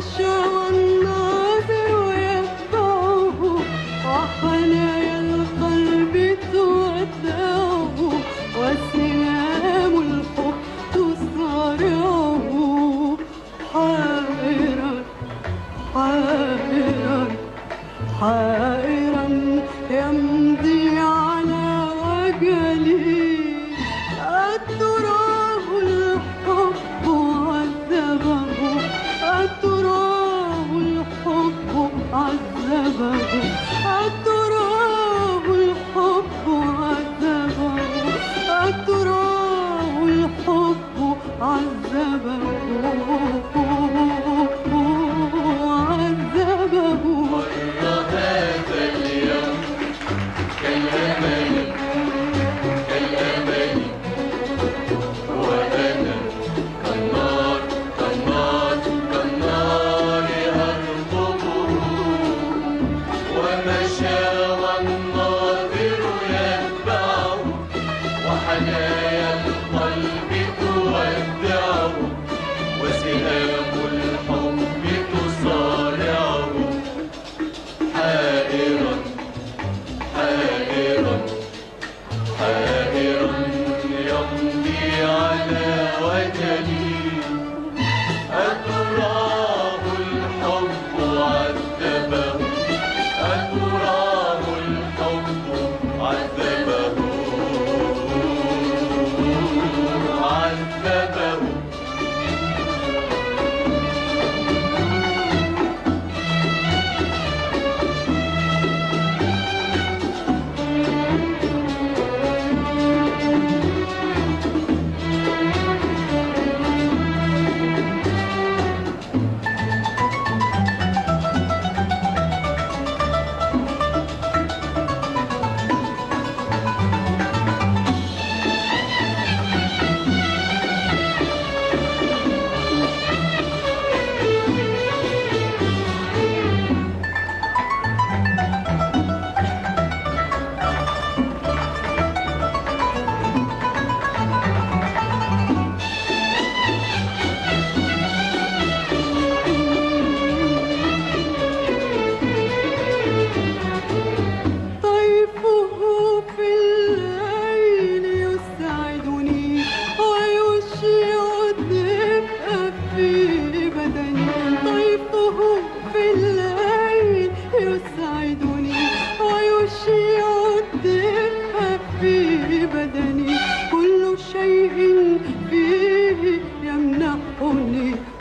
should.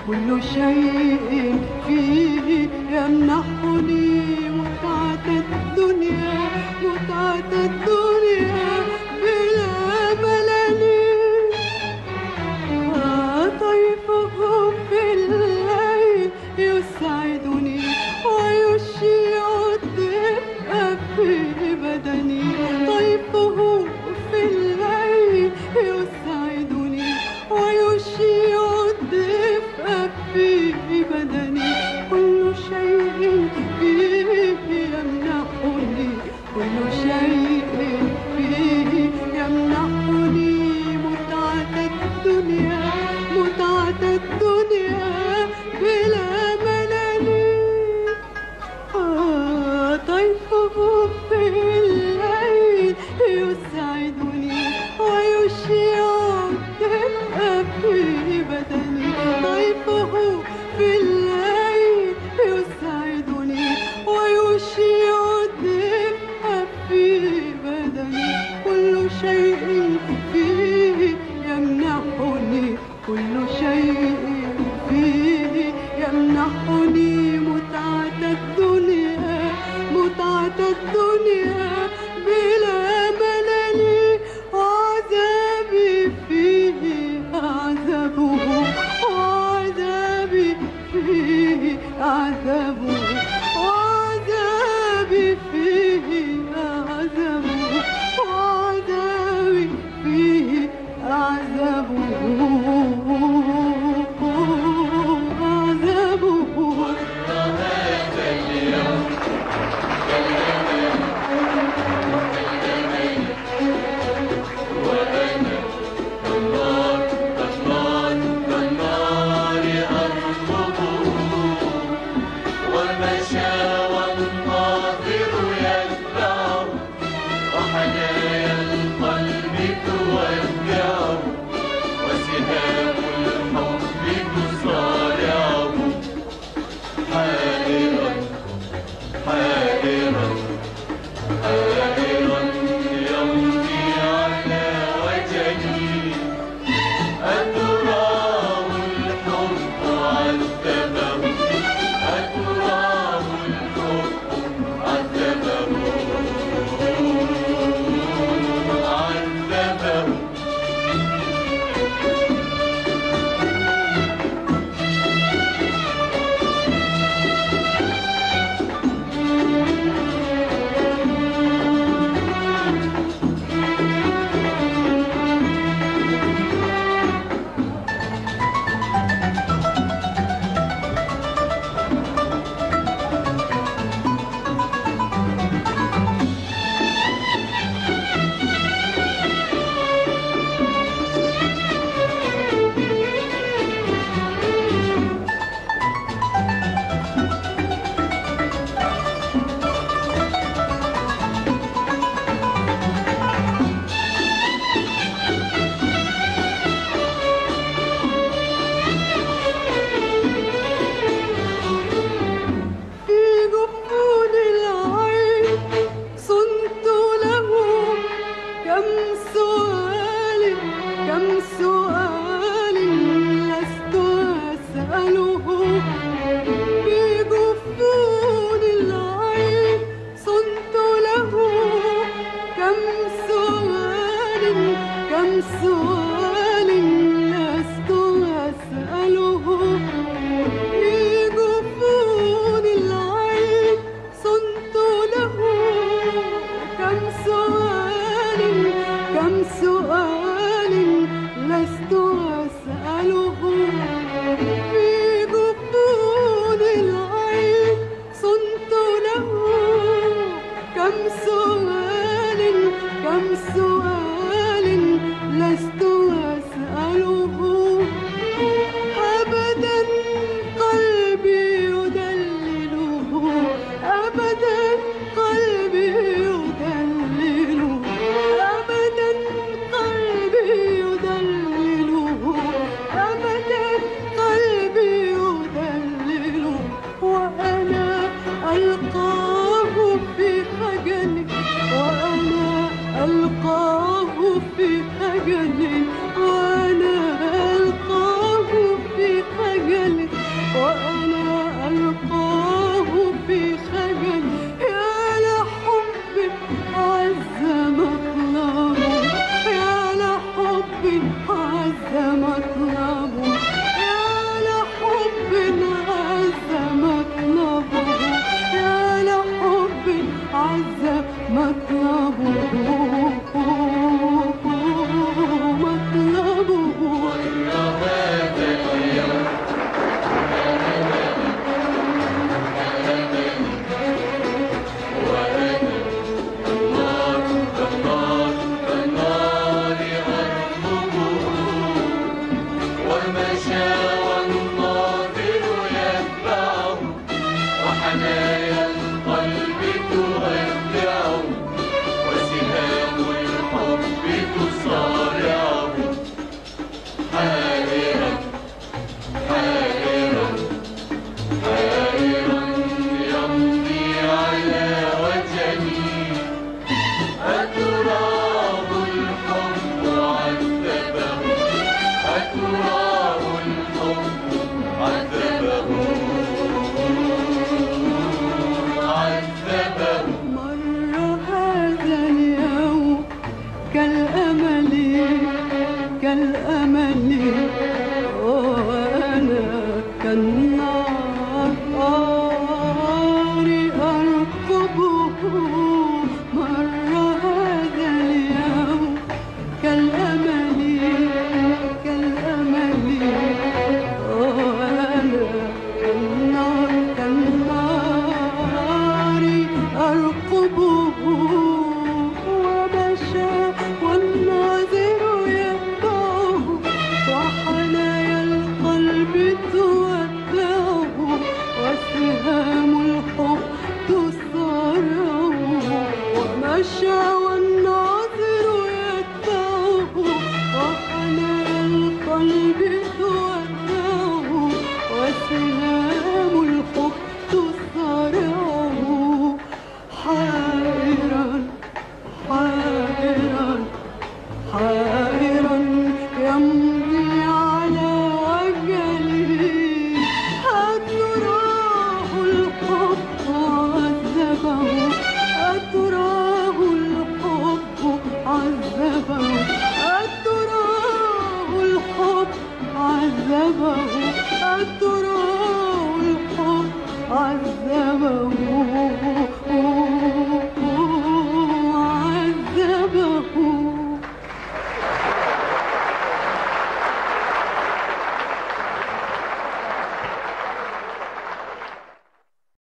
كل شيء فيه يمنحني